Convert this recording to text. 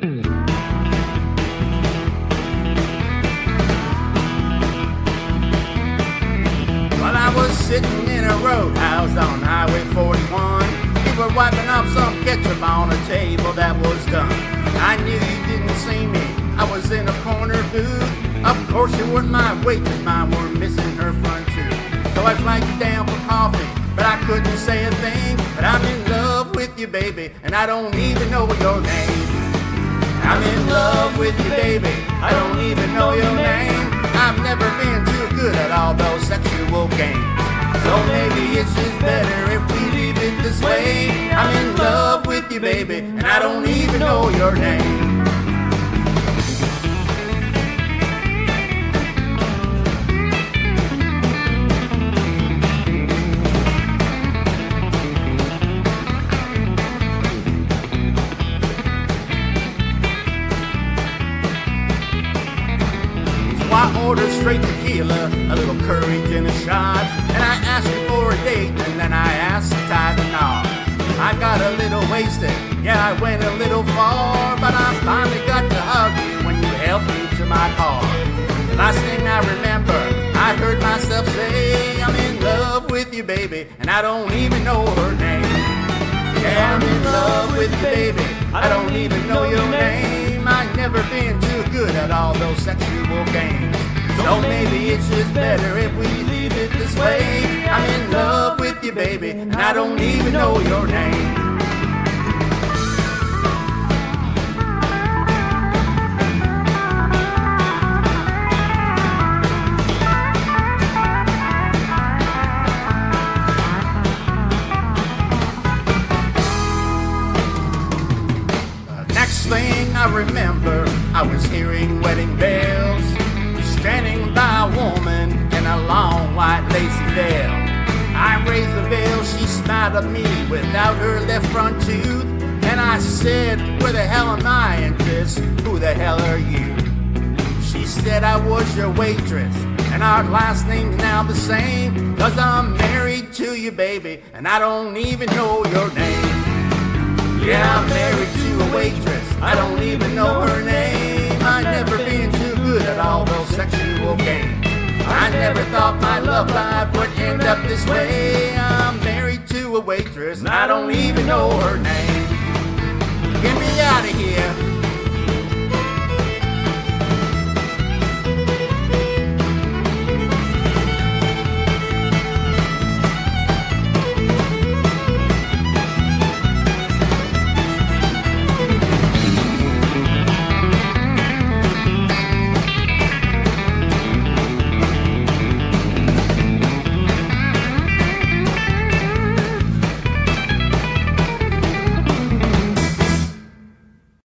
Hmm. While I was sitting in a roadhouse on Highway 41, you were wiping off some ketchup on a table that was done. I knew you didn't see me. I was in a corner booth. Of course, you weren't my waitress, mine were missing her front tooth. So I flagged you down for coffee, but I couldn't say a thing. But I'm in love with you, baby, and I don't even know your name. I'm in love with you, baby. I don't even know your name. I've never been too good at all those sexual games. So maybe it's just better if we leave it this way. I'm in love with you, baby, and I don't even know your name. Ordered straight tequila, a little courage and a shot. And I asked you for a date, and then I asked to tie the knot. I got a little wasted, yeah, I went a little far. But I finally got to hug you when you helped me to my car. The last thing I remember, I heard myself say, I'm in love with you, baby, and I don't even know her name. Yeah, I'm in love with you, baby. I don't even know your name. I've never been too good at all those sexual. So maybe it's just better if we leave it this way. I'm in love with you, baby, and I don't even know your name. Next thing I remember, I was hearing wedding bells, woman in a long white lacy veil. I raised the veil, she smiled at me without her left front tooth, and I said, Where the hell am I in this? Who the hell are you? She said I was your waitress, and our last name's now the same, cause I'm married to you, baby, and I don't even know your name. Yeah, I'm married to a waitress. I don't even know her name. cocaine. I never thought my love life would end up this way. I'm married to a waitress and I don't even know her name. Get me out of here.